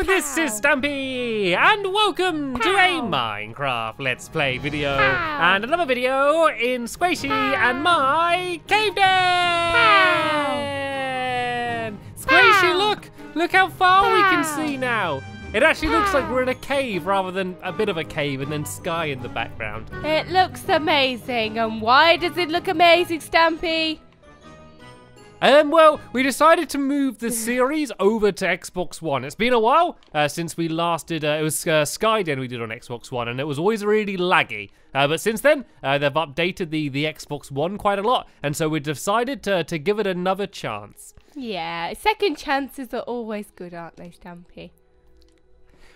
Hello, this is Stampy, and welcome to a Minecraft Let's Play video, and another video in Sqaishey and my cave den. Sqaishey, look, look how far we can see now. It actually looks like we're in a cave rather than a bit of a cave and then sky in the background. It looks amazing. And why does it look amazing, Stampy? Um, well, we decided to move the series over to Xbox One. It's been a while uh, since we last did, uh, it was uh, Sky Den we did on Xbox One, and it was always really laggy. Uh, but since then, uh, they've updated the, the Xbox One quite a lot, and so we decided to, to give it another chance. Yeah, second chances are always good, aren't they, Stampy?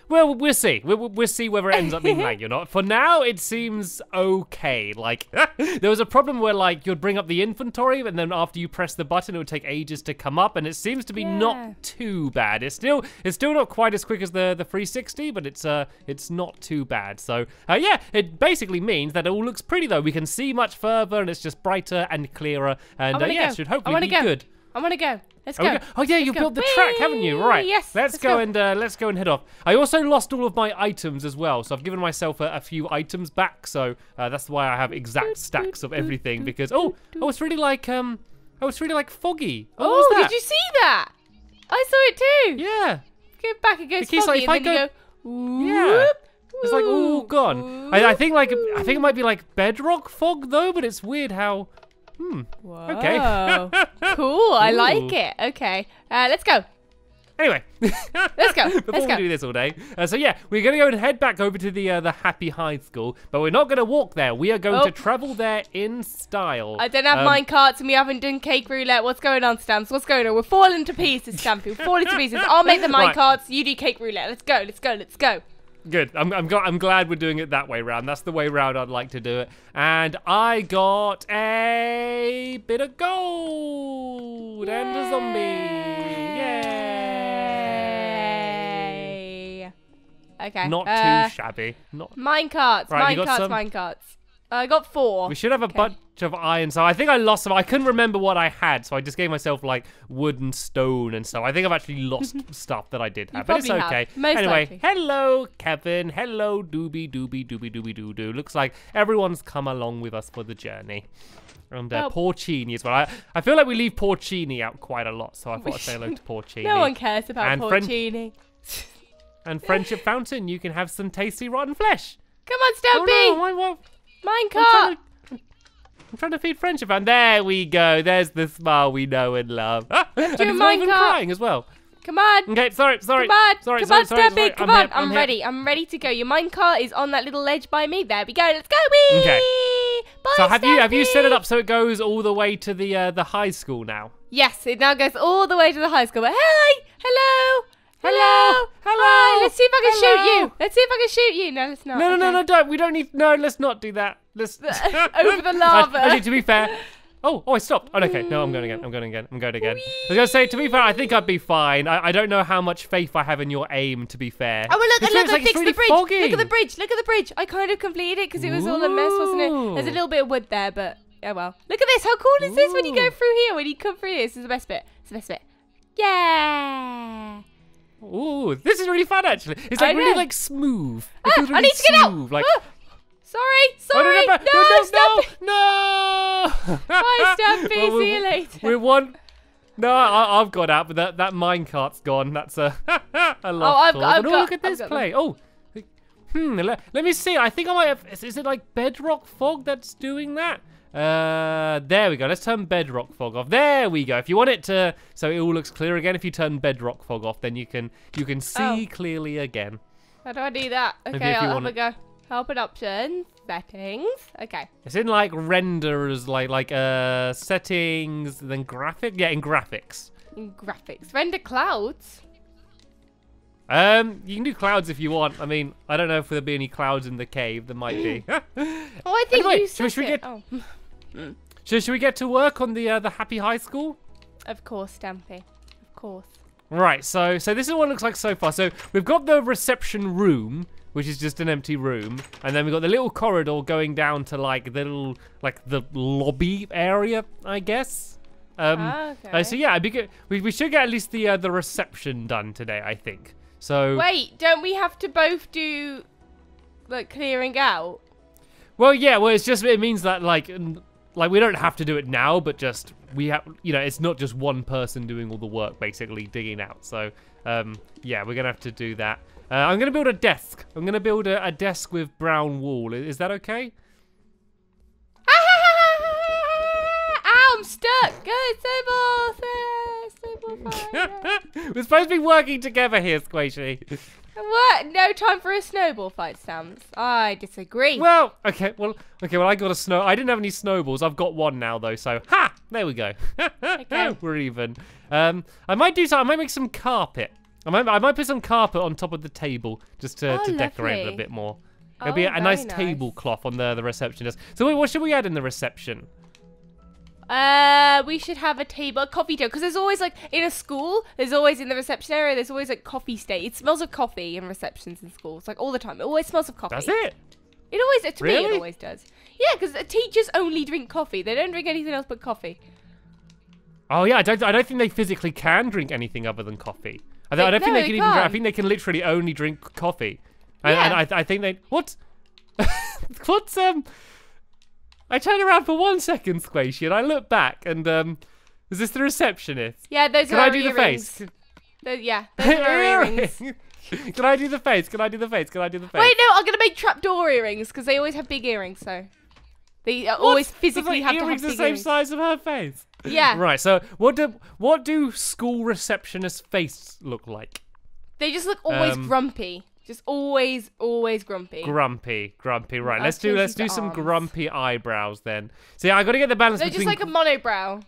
Well, we'll see. We'll, we'll see whether it ends up being laggy or not. For now, it seems okay. Like, there was a problem where, like, you'd bring up the inventory, and then after you press the button, it would take ages to come up, and it seems to be Yeah. not too bad. It's still, it's still not quite as quick as the the 360, but it's uh, it's not too bad. So, uh, yeah, it basically means that it all looks pretty though. We can see much further, and it's just brighter and clearer, and uh, yeah, go. should I hopefully be go. good. I want to go. Let's go. go- Oh yeah, you Let's built go. the track, haven't you? Right. Yes. Let's, let's go, and uh, let's go and head off. I also lost all of my items as well, so I've given myself a, a few items back. So uh, that's why I have exact stacks of everything. Because oh, oh, it's really like um, oh, it's really like foggy. Oh, Oh, what was that? did you see that? I saw it too. Yeah. Go back, goes It keeps like, foggy, if I and then go- you go. Yeah. It's like all gone. I, I think like I think it might be like bedrock fog though, but it's weird how. Hmm. Okay. Cool. I Ooh. like it. Okay. Uh, let's go. Anyway, Let's go, Before let's go. we do this all day, uh, so yeah, we're gonna go and head back over to the uh, the Happy High School, but we're not gonna walk there. We are going Oh. to travel there in style. I don't have Um, mine carts and we haven't done cake roulette. What's going on, Stamps? What's going on? We're falling to pieces, Stampy. We're falling to pieces. I'll make the mine Right. carts. You do cake roulette. Let's go. Let's go. Let's go. Good. I'm I'm, gl- I'm glad we're doing it that way round. That's the way round I'd like to do it. And I got a bit of gold and a zombie. Yay! Yay. Okay. Not uh, too shabby. Not. Mine carts. Right, you mine carts. some? Mine carts. I got four. We should have a Okay. bunch of iron. So I think I lost some. I couldn't remember what I had, so I just gave myself like wood and stone and stuff. I think I've actually lost stuff that I did have, but it's okay. Anyway, likely. hello Kevin. Hello Doobie Doobie Doobie Doobie Doo Doo. Looks like everyone's come along with us for the journey. And uh, Well- Porcini as well. I, I feel like we leave Porcini out quite a lot, so I thought I'd say hello to Porcini. No one cares about And porcini. And Friendship Fountain, you can have some tasty rotten flesh. Come on, Stumpy! Oh no, why, why, Mine I'm trying, to, I'm trying to feed friendship, and there we go. There's the smile we know and love. Ah, and your it's not even minecart. crying as well. Come on. Okay, sorry, sorry, Come on, sorry, come sorry, on, sorry, sorry. come I'm on. here, I'm, here. ready. I'm ready to go. Your minecart is on that little ledge by me. There we go. Let's go. Wee. Okay. Bye, So have you have you set it up so it goes all the way to the uh, the high school now? Yes, it now goes all the way to the high school. But hey, hello, hello, Hello, hello, Hi, let's see if I can shoot you. Let's see if I can shoot you. No, let's not. No, no, no, okay. no, don't. We don't need. No, let's not do that. Let's Over the lava. Actually, to be fair. Oh, oh, I stopped. Oh, okay. No, I'm going again. I'm going again. I'm going again. I was going to say, to be fair, I think I'd be fine. I, I don't know how much faith I have in your aim, to be fair. Oh, well, look, look, I like really the bridge. foggy. Look at the bridge. Look at the bridge. I kind of completed it because it was all a mess, wasn't it? There's a little bit of wood there, but oh well. Look at this. How cool is this when you go through here? When you come through here, this is the best bit. It's the best bit. Yeah. Ooh, this is really fun actually. It's like really like smooth. Ah, feels I need to get out. Like, Ah, sorry, oh, sorry. no, no, no, no, stop no, no. Bye, Stampy. Well, See you later. We're one. No, I, I've got out, but that that minecart's gone. That's a a lost Oh, I've got- I've oh, got- look at this got them. play. Oh, hmm. Let, let me see. I think I might have. Is, is it like bedrock fog that's doing that? Uh, there we go. Let's turn bedrock fog off. There we go. If you want it to, so it all looks clear again. If you turn bedrock fog off, then you can you can see Oh. clearly again. How do I do that? Okay, I'll have wanna- a go. Help and options, settings. Okay. It's in like renders, like like uh settings, then graphic. Yeah, in graphics. In graphics, render clouds. Um, you can do clouds if you want. I mean, I don't know if there'll be any clouds in the cave. There might be. Oh, I think Anyway, you should said should we it. get- Oh, so should we get to work on the uh, the Happy High School? of course, Stampy. Of course. Right. So so this is what it looks like so far. So we've got the reception room, which is just an empty room, and then we've got the little corridor going down to like the little like the lobby area, I guess. Um, Ah, uh, okay. so yeah, be good. We, we should get at least the uh, the reception done today, I think. So Wait, don't we have to both do like clearing out? Well, yeah. Well, it's just it means that like like we don't have to do it now, but just we have you know it's not just one person doing all the work basically digging out. So um yeah, we're gonna have to do that. Uh, I'm gonna build a desk. I'm gonna build a, a desk with brown wall. I- Is that okay? Ow, I'm stuck. Go, snowball. Snowball We're supposed to be working together here, Sqaishey. What? No time for a snowball fight, Stamps. I disagree. Well, okay, well, okay, well, I got a snow. I didn't have any snowballs. I've got one now, though. So, ha! There we go. Okay. We're even. Um, I might do something. I might make some carpet. I might, I might put some carpet on top of the table just to, Oh, to decorate it a bit more. It'll be Oh, a, a nice nice. tablecloth on the the reception desk. So, wait, what should we add in the reception? Uh, we should have a table, a coffee table, because there's always like in a school. There's always in the reception area. There's always like coffee state. It smells of coffee in receptions in schools, like all the time. It always smells of coffee. That's it. It always, to me, it always does. Yeah, because teachers only drink coffee. They don't drink anything else but coffee. Oh yeah, I don't. I don't think they physically can drink anything other than coffee. I, don't- I don't think no, they can even. drink- I think they can literally only drink coffee. And, Yeah. and I, I think they. What? What's um? I turn around for one second, Sqaishey, and I look back, and um, is this the receptionist? Yeah, those are Can are I do the face? Those- yeah, those are earrings. Can I do the face? Can I do the face? Can I do the face? Wait, no, I'm gonna make trapdoor earrings because they always have big earrings. So they What? always physically like, have to have earrings big the same earrings. size of her face. Yeah, Right. So what do what do school receptionist face look like? they just look always Um, grumpy. Just always, always grumpy. Grumpy, grumpy. Right, I'll let's do let's do some arms. grumpy eyebrows then. See, I got to get the balance They're just like a monobrow.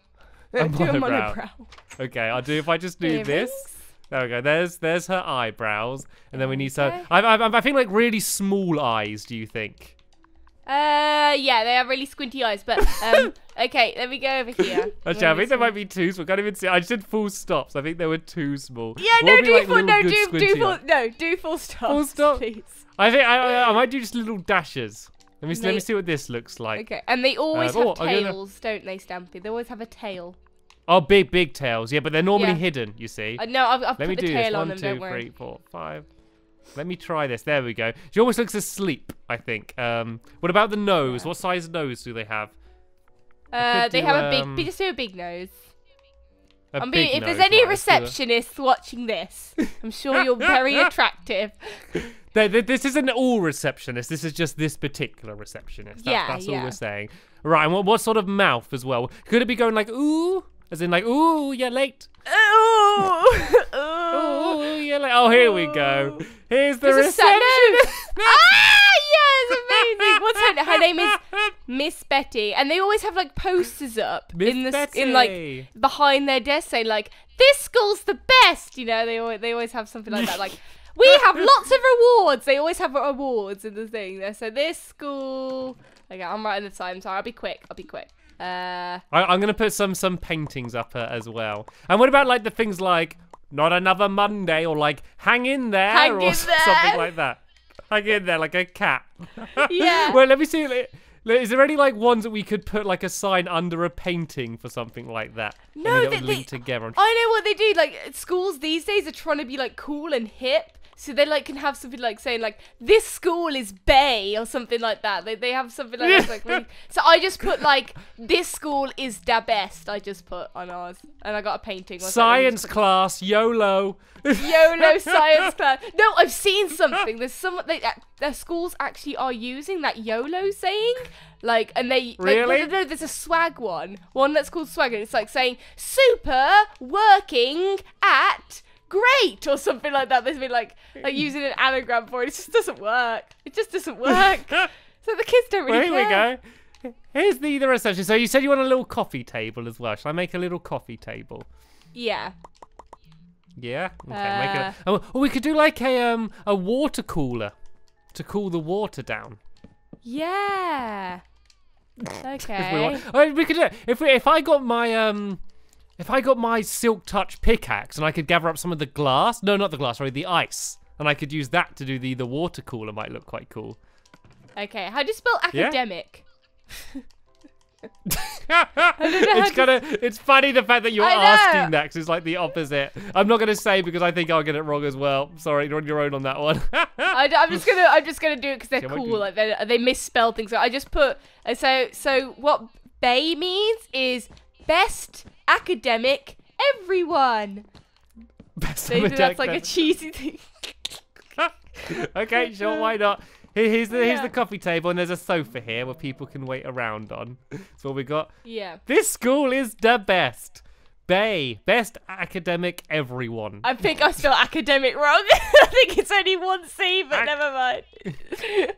A do a monobrow. Okay, I'll do if I just do Earrings. this. There we go. There's there's her eyebrows, and then we need some. Okay. I I I think like really small eyes. Do you think? Uh, yeah, they have really squinty eyes. But um, okay, let me go over here. Actually, I think there might be two. So I can't even see. I just did full stops. I think they were too small. Yeah, no, do like, full, no, do do full, no, do full stop. Full stop? please. I think I, I I might do just little dashes. Let me let me see what this looks like. Okay, and they always Um, have oh, I'm gonna- tails, don't they, Stampy? They always have a tail. Oh, big big tails. Yeah, but they're normally Yeah. hidden. You see. Uh, no, I've, I've Let put me the do tail this. on One, them. two, don't worry. three, four, five. Let me try this. There we go. She almost looks asleep. I think. Um, what about the nose? What size nose do they have? Uh, they do, have a big, um, just do a big nose. A I mean, if there's any right, let's do that. receptionists watching this, I'm sure you're very attractive. Th- th- This isn't all receptionists. This is just this particular receptionist. That's, Yeah, that's all we're saying. Right. And what, what sort of mouth as well? Could it be going like ooh, as in like ooh, you're late. Ooh, ooh. Ooh, you're late. Oh, here we go. Here's the There's a no. receptionist. ah, yes, amazing. What's her name? Her name is Miss Betty, and they always have like posters up Miss in the Betty. in like behind their desk saying like this school's the best. You know, they always they always have something like that. Like we have lots of rewards. They always have awards in the thing. So this school. Okay, I'm writing the time. Sorry, I'll be quick. I'll be quick. Uh, I, I'm gonna put some some paintings up uh, as well. And what about like the things like not another Monday or like hang in there Hang or in there. something like that. Hang in there like a cat. Yeah. well, let me see. Is there any like ones that we could put like a sign under a painting for something like that? No, it they- they- together. I know what they do. Like schools these days are trying to be like cool and hip. So they like can have something like saying like this school is BAE or something like that. They, they have something like that. Like really, so I just put like this school is da best. I just put on ours, and I got a painting. something. Science class, YOLO. YOLO science class. No, I've seen something. There's some they, uh, their schools actually are using that YOLO saying. Like, and they like, Really? no, no, no, there's a swag one, one that's called swag, and it's like saying super working great or something like that. There's been like like using an anagram for it. It just doesn't work. It just doesn't work. so the kids don't Well, really here we go. Here's the the reception. So you said you want a little coffee table as well. Shall I make a little coffee table? Yeah. Yeah. Okay. make Uh, it. Oh, oh, we could do like a um a water cooler to cool the water down. Yeah. We, Okay. want. Oh, we could do it. if we, if I got my um if I got my silk touch pickaxe and I could gather up some of the glass. No, not the glass. Sorry, the ice. And I could use that to do the the water cooler. Might look quite cool. Okay. How do you spell Yeah? academic? it's to- gonna. It's funny the fact that you're asking that 'cause it's like the opposite. I'm not gonna say because I think I'll get it wrong as well. Sorry, you're on your own on that one. I, am just gonna I'm just gonna do it because they're Yeah, cool. Like they they misspell things. So I just put uh, so so what BAE means is best academic everyone. Best So that's like a cheesy thing. okay, sure, why not? Here- Here's the here's the coffee table, and there's a sofa here where people can wait around on. That's what we got. Yeah. This school is the best. BAE, best academic everyone. I think I spelled academic wrong. I think it's only one C, but Ac- never mind.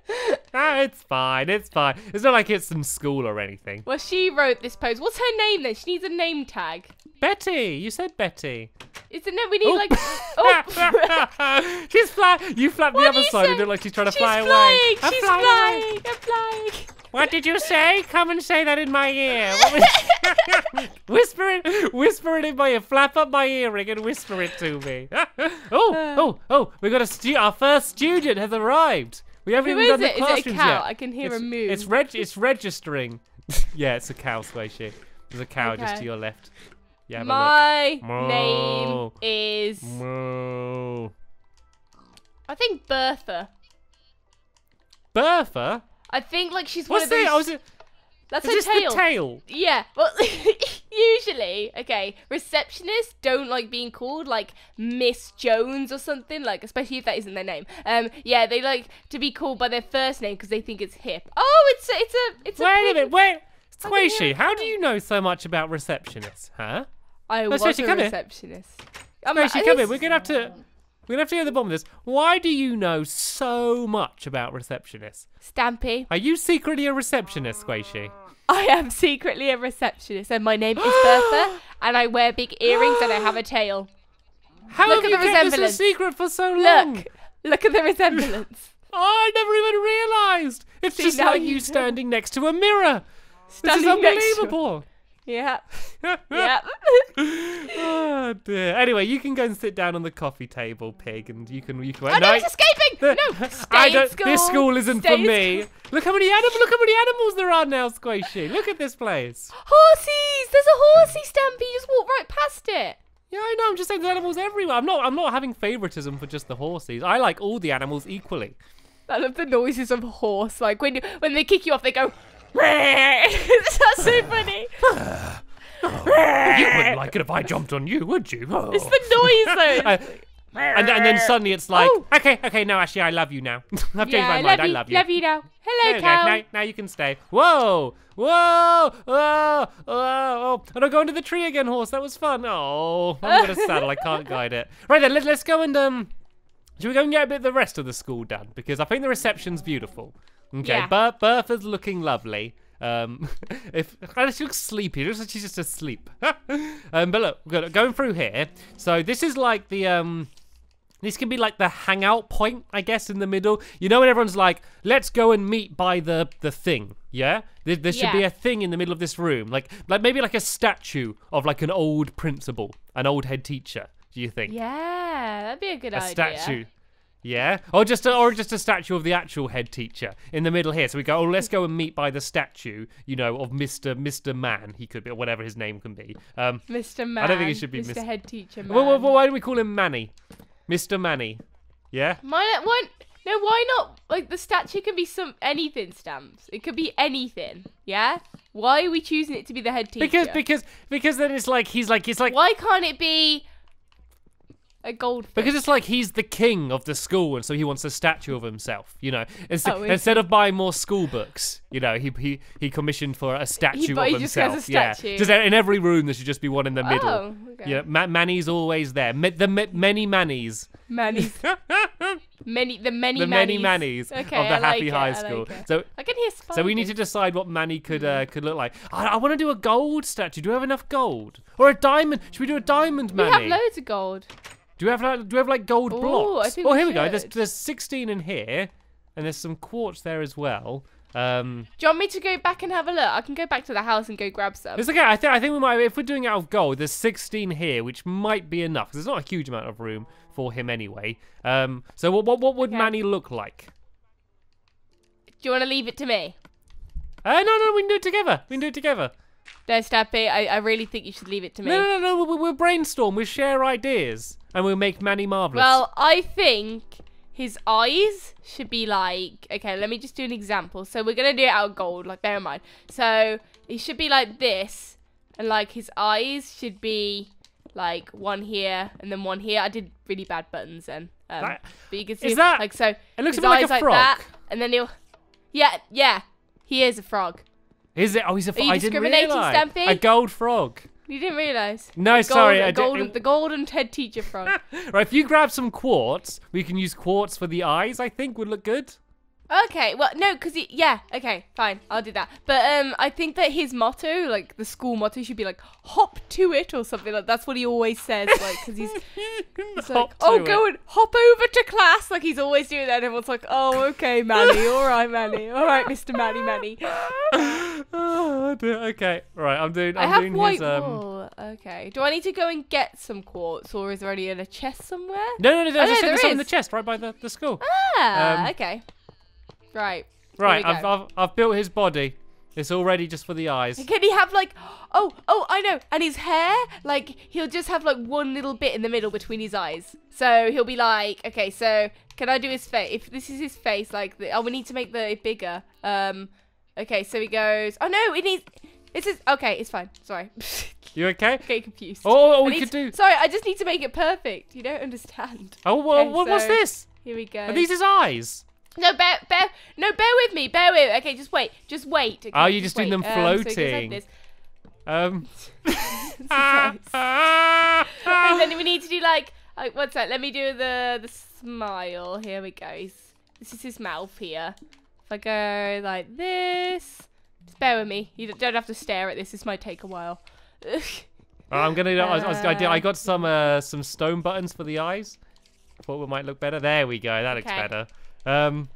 Ah, it's fine, it's fine. It's not like it's some school or anything. well, she wrote this post. What's her name then? She needs a name tag. Betty, you said Betty. Isn't it? We need Oh. like. Oh. she's fly. You flap the other you side. say? It looked like she's trying to She's fly flying. away. I'm She's flying flying. I'm flying. What did you say? Come and say that in my ear. Whisper it, whisper it in my ear. Flap up my earring and whisper it to me. Oh, uh. oh, oh, oh! We got a stu- Our first student has arrived. We haven't Who even done the it? Is it a cow? yet. I can hear it's, a moo. It's reg- It's registering. yeah, it's a cow, Sqaishey. There's a cow just to your left. Yeah, My name is. Moo. I think Bertha. Bertha. I think like she's What's one of those. Oh, it? That's Is her tail. the tail? Yeah, well, usually, okay, receptionists don't like being called like Miss Jones or something, like especially if that isn't their name. Um, yeah, they like to be called by their first name because they think it's hip. Oh, it's a, it's a, it's a. Wait a minute. Wait. I can hear Sqaishey, how do you know so much about receptionists, huh? I No, was seriously, a receptionist. Um, Sqaishey, I- come here. We're gonna have to. We're gonna have to get to the bottom of this. Why do you know so much about receptionists? Stampy. Are you secretly a receptionist, Sqaishey? I am secretly a receptionist, and my name is Bertha, and I wear big earrings and I have a tail. How Look have at you the kept this a resemblance. secret for so long? Look, look at the resemblance. Oh, I never even realised. It's See, just like you you standing next to a mirror. This is Standing next to- unbelievable. Yeah, yeah. oh dear. Anyway, you can go and sit down on the coffee table, pig, and you can you can. Wait. Oh no, it's escaping! The- no, stay I don't. school. This school isn't Stay for me. school. Look how many animals. Look how many animals there are now, Sqaishey. Look at this place. Horses. There's a horsey stampy. You just walk right past it. Yeah, I know. I'm just saying there's animals everywhere. I'm not. I'm not having favoritism for just the horses. I like all the animals equally. I love the noises of a horse. Like when you, when they kick you off, they go. That's so funny. You wouldn't like it if I jumped on you, would you? Oh. It's the noise though. I- and, and then suddenly it's like, Oh. okay, okay, no, actually, I love you now. I've changed yeah, my I mind. love you. I love you. Love you now. Hello, cow. Now, now you can stay. Whoa, whoa, whoa, whoa, oh, and I go into the tree again, horse. That was fun. Oh, I'm gonna saddle. I can't guide it. Right then, let, let's go and um, should we go and get a bit of the rest of the school done? Because I think the reception's beautiful. Okay, Yeah. Ber- Bertha's looking lovely. Um, if she looks sleepy, looks like she's just asleep. um, but look, we're going through here. So this is like the um. This can be like the hangout point, I guess, in the middle. You know when everyone's like, "Let's go and meet by the the thing." Yeah, there, there should be a thing in the middle of this room, like like maybe like a statue of like an old principal, an old head teacher. Do you think Yeah, that'd be a good a idea. statue? Yeah, or just a, or just a statue of the actual head teacher in the middle here. So we go, oh, let's go and meet by the statue, you know, of Mister Mister Man. He could be, or whatever his name can be. Um, Mr. Man. I don't think it should be Mr. Mr. Head Teacher Man. well, well, well, why do we call him Manny? Mister Manny. Yeah. Why not? Why, no, why not? Like the statue can be some anything stamps. It could be anything. Yeah. Why are we choosing it to be the head teacher? Because because because then it's like he's like it's like why can't it be a goldfish? because it's like he's the king of the school and so he wants a statue of himself, you know. Instead, Oh, instead of buying more school books, you know, he he, he commissioned for a statue but of he just has a himself. yeah. statue. Just in every room there should just be one in the middle. Oh, okay. Yeah, Ma- Manny's always there. Ma- the ma- many Mannies. Manny's many the many the many Mannies. Mannies Okay, of the I like Happy it, High I School. like it. So I can hear spiders. So we need to decide what Manny could uh, could look like. I, I want to do a gold statue. Do we have enough gold or a diamond? Should we do a diamond Manny? We have loads of gold. Do we have like do we have like gold Ooh, blocks? Oh, here we go. There's there's 16 in here, and there's some quartz there as well. Um, Do you want me to go back and have a look? I can go back to the house and go grab some. it's okay. I think I think we might if we're doing it out of gold. There's 16 here, which might be enough. there's not a huge amount of room for him anyway. Um, so what what what would Okay. Manny look like? Do you want to leave it to me? Uh, no, no, we can do it together. We can do it together. No, Stampy, I, I really think you should leave it to me. No, no, no, no. We'll, we'll brainstorm. We'll share ideas, and we'll make Manny marvelous. Well, I think his eyes should be like. Okay, let me just do an example. So we're gonna do it out of gold. Like, bear in mind. So he should be like this, and like his eyes should be like one here and then one here. I did really bad buttons then. Um, That- but you can see is that- like so. it looks a his bit like a frog. that, and then he'll. Yeah, yeah. He is a frog. Is it? Oh, he's a frog. you I didn't discriminating, realize. Stampy? A gold frog. You didn't realise? No, The sorry, golden, didn't. the golden head teacher frog. Right, if you grab some quartz, we can use quartz for the eyes. I think would look good. Okay, well, no, because he, yeah, okay, fine, I'll do that. But um, I think that his motto, like the school motto, should be like "hop to it" or something like. That's what he always says, like, because he's, he's like, "Oh, to go it. and hop over to class," like he's always doing that. And everyone's like, "Oh, okay, Manny, all right, Manny, all right, Mister Manny, Manny." oh, dear. Okay, right. I'm doing. I I'm have doing white his. Um... wool. Okay, do I need to go and get some quartz, or is there already in a chest somewhere? No, no, no. There's, Oh, just no, there some in the chest right by the, the school. Ah, Um, okay, right. right, I've. I've I've built his body. It's all ready just for the eyes. Can he have like, oh, oh, I know, and his hair, like he'll just have like one little bit in the middle between his eyes. So he'll be like, okay, so can I do his face? If this is his face, like, the, oh, we need to make the bigger. Um, okay, so he goes, oh no, it needs. This is okay. It's fine. Sorry, You okay? getting confused. Oh, oh, we could to- do. Sorry, I just need to make it perfect. You don't understand. Oh, wha- Okay, wha- what's so- this? Here we go. Are these his eyes? No, bear, bear, no, bear with me, bear with. Okay, just wait, just wait. Okay, Oh, you're just doing wait. them Um, so he goes like floating. this. Um. And then we need to do like, like what's that? Let me do the the smile. Here we go. He's, this is his mouth here. If I go like this, just bear with me. You don't have to stare at this. This might take a while. I'm gonna. I, I, was, I, did, I Uh, got some uh, some stone buttons for the eyes. Thought it might look better. There we go. That looks Okay. better. Um.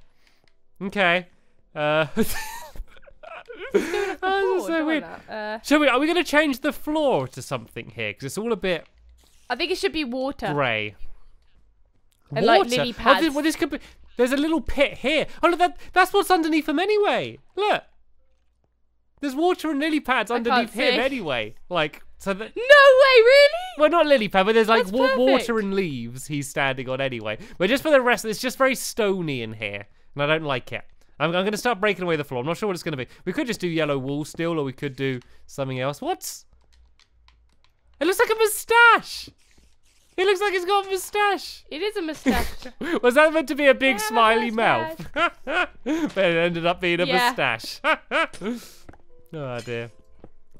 Okay. Uh. oh, so weird. Uh, Shall we? Are we gonna change the floor to something here? Because it's all a bit I think it should be water. grey. And, like, Water? lily Oh, this, well, this could be. There's a little pit here. Oh, look, that that's what's underneath him anyway. Look. There's water and lily pads I underneath him anyway. Like so that. No way, really? Well, not lily pad, but there's like wa- water and leaves he's standing on anyway. But just for the rest, it's just very stony in here, and I don't like it. I'm, I'm going to start breaking away the floor. I'm not sure what it's going to be. We could just do yellow wool still, or we could do something else. What's? It looks like a moustache. It looks like he's got a moustache. It is a moustache. Was that meant to be a big a smiley mouth? but it ended up being a Yeah. moustache. oh dear.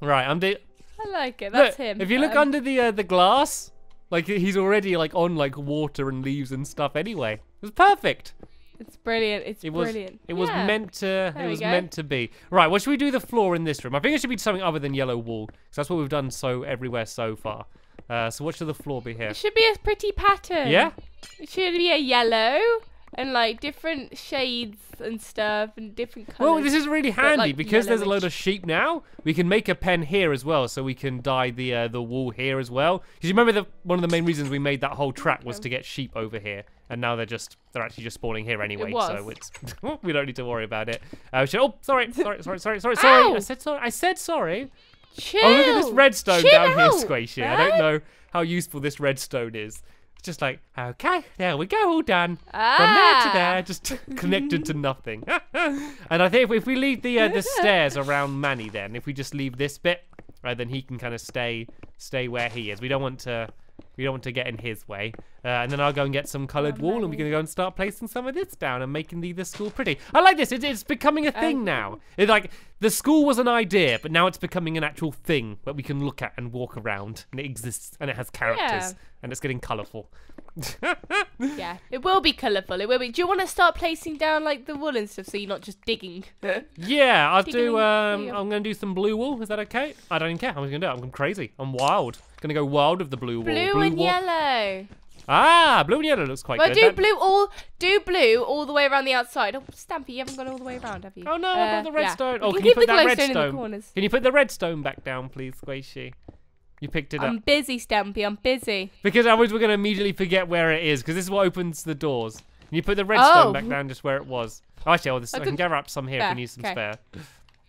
Right, I'm the. I like it. That's Look, him. If you look Um, under the uh, the glass, like he's already like on like water and leaves and stuff. Anyway, it was perfect. it's brilliant. It's It was. brilliant. It was Yeah. meant to. It There we was go. meant to be. Right. What should we do the floor in this room? I think it should be something other than yellow wall, because that's what we've done so everywhere so far. Uh, so what should the floor be here? It should be a pretty pattern. Yeah. It should be a yellow and like different shades and stuff and different colors. Well, this is really handy like, because there's a load of sheep now. We can make a pen here as well, so we can dye the uh, the wool here as well. Because you remember the one of the main reasons we made that whole track was to get sheep over here, and now they're just they're actually just spawning here anyway. So it's we don't need to worry about it. Uh, should, oh, sorry, sorry, sorry, sorry, sorry, sorry. I said sorry. I said sorry. Chill. Oh, look at this redstone Chill down here, out, Sqaishey. I don't know how useful this redstone is. It's just like, okay, there we go, all done. From there to Ah. there, just connected to nothing. and I think if, if we leave the uh, the stairs around Manny, then if we just leave this bit, uh, then he can kind of stay stay where he is. We don't want to. We don't want to get in his way. Uh, and then I'll go and get some coloured Oh, wool, and we're going to go and start placing some of this down and making the, the school pretty. I like this. It, it's becoming a thing Um, now. It's like the school was an idea, but now it's becoming an actual thing that we can look at and walk around, and it exists, and it has characters, Yeah. and it's getting colourful. Yeah, it will be colourful. It will be. Do you want to start placing down like the wool and stuff so you're not just digging? Yeah, I'll digging do. Um, I'm gonna do some blue wool. Is that okay? I don't even care. I'm gonna do it. I'm crazy. I'm wild. Gonna go wild with the blue wool. blue and yellow. Ah, blue and yellow looks quite Well, good. do blue all do blue all the way around the outside. Oh, Stampy, you haven't gone all the way around, have you? Oh no, Uh, I've got the yeah. redstone. We Oh, can can you put the that glowstone in the redstone? corners. Can you put the redstone back down, please, Sqaishey? You picked it up. I'm busy, Stampy. I'm busy. because otherwise we're gonna immediately forget where it is because this is what opens the doors. Can you put the redstone Oh. back down just where it was? Oh, actually, oh, this, I I, can gather up some here if There, we need some okay. spare.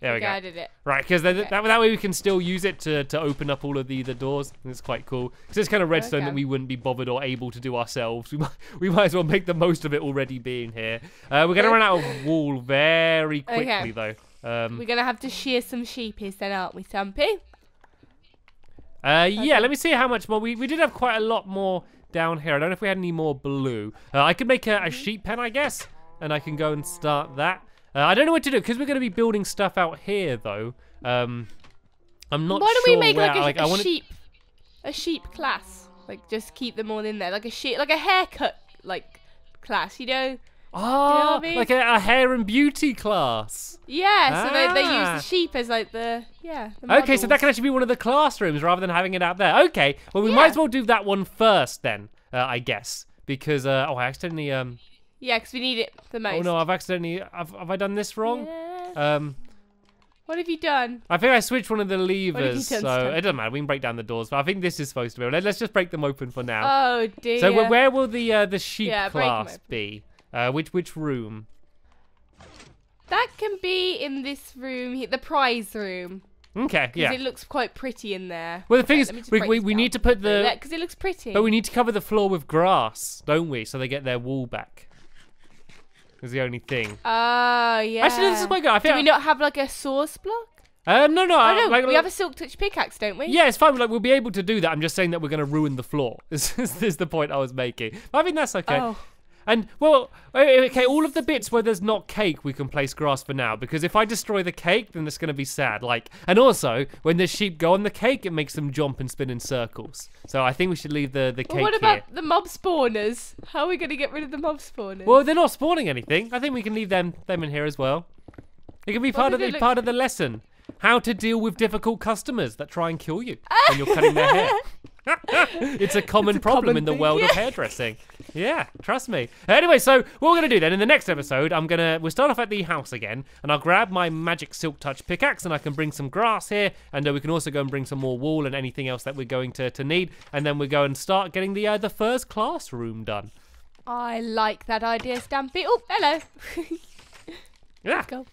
There we Okay, go. I did it. Right, because that, Okay. that, that way we can still use it to, to open up all of the, the doors. It's quite cool. Because it's kind of redstone that we wouldn't be bothered or able to do ourselves. We might, we might as well make the most of it already being here. Uh, we're going to run out of wool very quickly, Okay. though. Um, We're gonna have to shear some sheepies then, aren't we, Stumpy? uh, yeah, let me see how much more. We, we did have quite a lot more down here. I don't know if we had any more blue. Uh, I could make a, a sheep pen, I guess, and I can go and start that. Uh, I don't know what to do because we're going to be building stuff out here, though. Um, I'm not Why don't sure we make where, like a, like, a wanna- sheep, a sheep class? Like just keep them all in there, like a sheep, like a haircut like class, you know? Oh, I mean? like a, a hair and beauty class. Yeah. So they, they use Ah. the sheep as like the yeah. The Okay, so that can actually be one of the classrooms rather than having it out there. Okay, well we might as well do that one first then, uh, I guess, because uh, oh I accidentally um Yeah, because we need it the most. oh no I've accidentally have, have I done this wrong? Yeah. Um, What have you done? I think I switched one of the levers, so it doesn't matter. We can break down the doors, but I think this is supposed to be. Let- Let's just break them open for now. Oh dear. so wh- where will the uh, the sheep Yeah, class be? Uh, which which room? That can be in this room, here, the prize room. Okay, Because yeah. it looks quite pretty in there. Well, the thing Okay, is, let me just we, we, we need to put the because it looks pretty. But we need to cover the floor with grass, don't we? So they get their wool back. Is the only thing. Oh yeah. Actually, this is my good. I Do think. we not have like a source block? Uh, no, no. Oh no, like, we have a silk touch pickaxe, don't we? Yeah, it's fine. Like we'll be able to do that. I'm just saying that we're going to ruin the floor. This is, the point I was making. But I think that's okay. Oh. And well, okay, all of the bits where there's not cake, we can place grass for now. Because if I destroy the cake, then it's going to be sad. Like, and also when the sheep go on the cake, it makes them jump and spin in circles. So I think we should leave the the cake Well, what here. about the mob spawners? How are we going to get rid of the mob spawners? Well, they're not spawning anything. I think we can leave them them in here as well. It can be part of the part of the lesson. How to deal with difficult customers that try and kill you when you're cutting their hair. it's a common problem common in the thing, world of hairdressing. Yeah, trust me. Anyway, so what we're gonna do then in the next episode, I'm gonna we'll start off at the house again, and I'll grab my magic silk touch pickaxe, and I can bring some grass here, and uh, we can also go and bring some more wool and anything else that we're going to, to need, and then we go and start getting the uh, the first classroom done. I like that idea, Stampy. Oh, hello. Yeah. Go.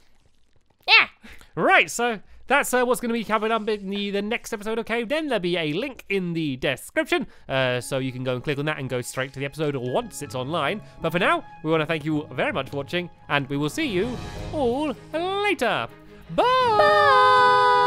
Yeah. Right, so that's uh, what's going to be coming up in the, the next episode of Cave Den. There'll be a link in the description, uh, so you can go and click on that and go straight to the episode once it's online. But for now, we want to thank you very much for watching, and we will see you all later. Bye!